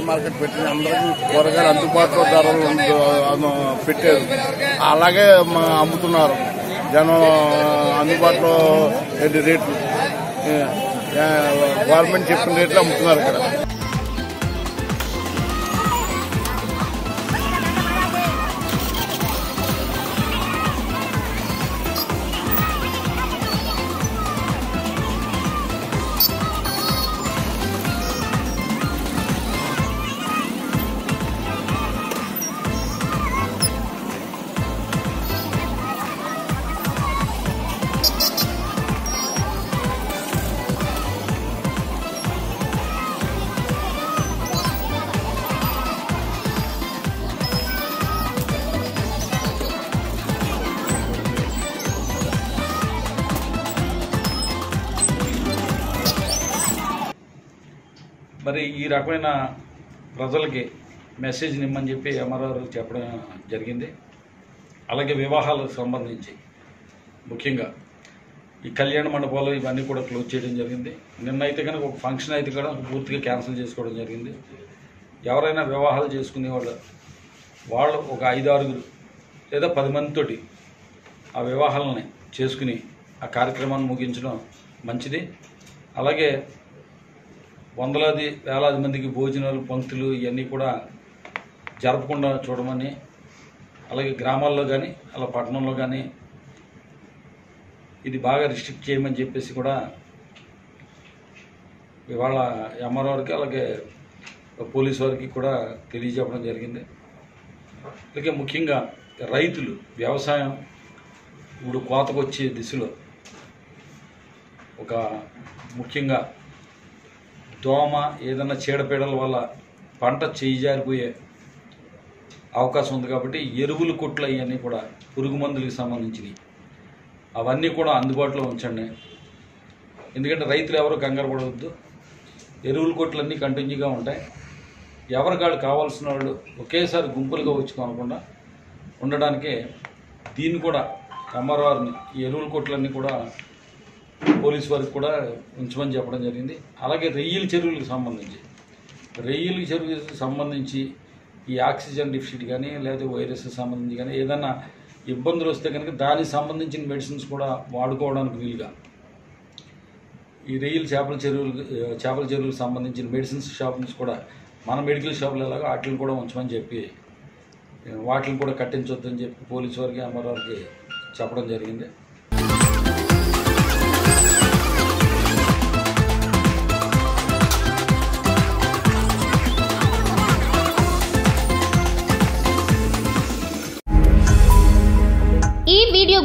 Market పెట్టిన అందరికీ కూరగాయలు అందుబాటులో ధరలు పెట్టారు అలాగే మా- అమ్ముతున్నారు. జనం అందుబాటులో రేట్లు? గవర్నమెంట్ చెప్పిన రేట్లు అమ్ముతున్నారు ఇక్కడ. మరి ఈ రకమైన ప్రజలకి మెసేజ్ నిమ్మని చెప్పి ఎంఆర్ఆర్ చెప్పడం జరిగింది. అలాగే వివాహాలకు సంబంధించి ముఖ్యంగా ఈ కళ్యాణ మండపాలు ఇవన్నీ కూడా క్లోజ్ చేయడం జరిగింది. నిన్న అయితే కనుక ఒక ఫంక్షన్ అయితే కూడా పూర్తిగా క్యాన్సిల్ చేసుకోవడం జరిగింది. ఎవరైనా వివాహాలు చేసుకునే వాళ్ళు వాళ్ళు ఒక ఐదు ఆరుగురు లేదా పది మందితోటి ఆ వివాహాలని చేసుకుని ఆ కార్యక్రమాన్ని ముగించడం మంచిది. అలాగే వందలాది వేలాది మందికి భోజనాలు పంక్తులు ఇవన్నీ కూడా జరపకుండా చూడమని అలాగే గ్రామాల్లో కానీ అలా పట్టణంలో కానీ ఇది బాగా రిస్ట్రిక్ట్ చేయమని చెప్పేసి కూడా ఇవాళ ఎంఆర్ఓ వారికి అలాగే పోలీస్ వారికి కూడా తెలియజెప్పడం జరిగింది. అలాగే ముఖ్యంగా రైతులు వ్యవసాయం ఇప్పుడు కోతకు వచ్చే దిశలో ఒక ముఖ్యంగా దోమ ఏదైనా చీడపీడల వల్ల పంట చేయిజారిపోయే అవకాశం ఉంది కాబట్టి ఎరువులు కొట్లు అవన్నీ కూడా పురుగు మందులకు సంబంధించినవి. అవన్నీ కూడా అందుబాటులో ఉంచండి. ఎందుకంటే రైతులు ఎవరు కంగారు పడవద్దు. ఎరువుల కొట్లు అన్నీ కంటిన్యూగా ఉంటాయి. ఎవరికాడు కావాల్సిన వాళ్ళు ఒకేసారి గుంపులుగా వచ్చి కొనకుండా ఉండడానికి దీన్ని కూడా ఎంఆర్ఆర్ని ఈ ఎరువుల కొట్లన్నీ కూడా పోలీస్ వారికి కూడా ఉంచమని చెప్పడం జరిగింది. అలాగే రెయ్యిల చెరువులకు సంబంధించి. రెయ్యిల చెరువులకు సంబంధించి ఈ ఆక్సిజన్ డిఫిషిట్ కానీ లేదా వైరస్ సంబంధించి కానీ ఏదైనా ఇబ్బందులు వస్తే కనుక దానికి సంబంధించిన మెడిసిన్స్ కూడా వాడుకోవడానికి వీలుగా. ఈ రెయ్యిల చేపల చెరువులు చేపల చెరువులకు సంబంధించిన మెడిసిన్స్ షాప్స్ కూడా మన మెడికల్ షాపులు ఎలాగో వాటిని కూడా ఉంచమని చెప్పి వాటిని కూడా కట్టించొద్దని చెప్పి పోలీసు వారికి అమరవారికి చెప్పడం జరిగింది.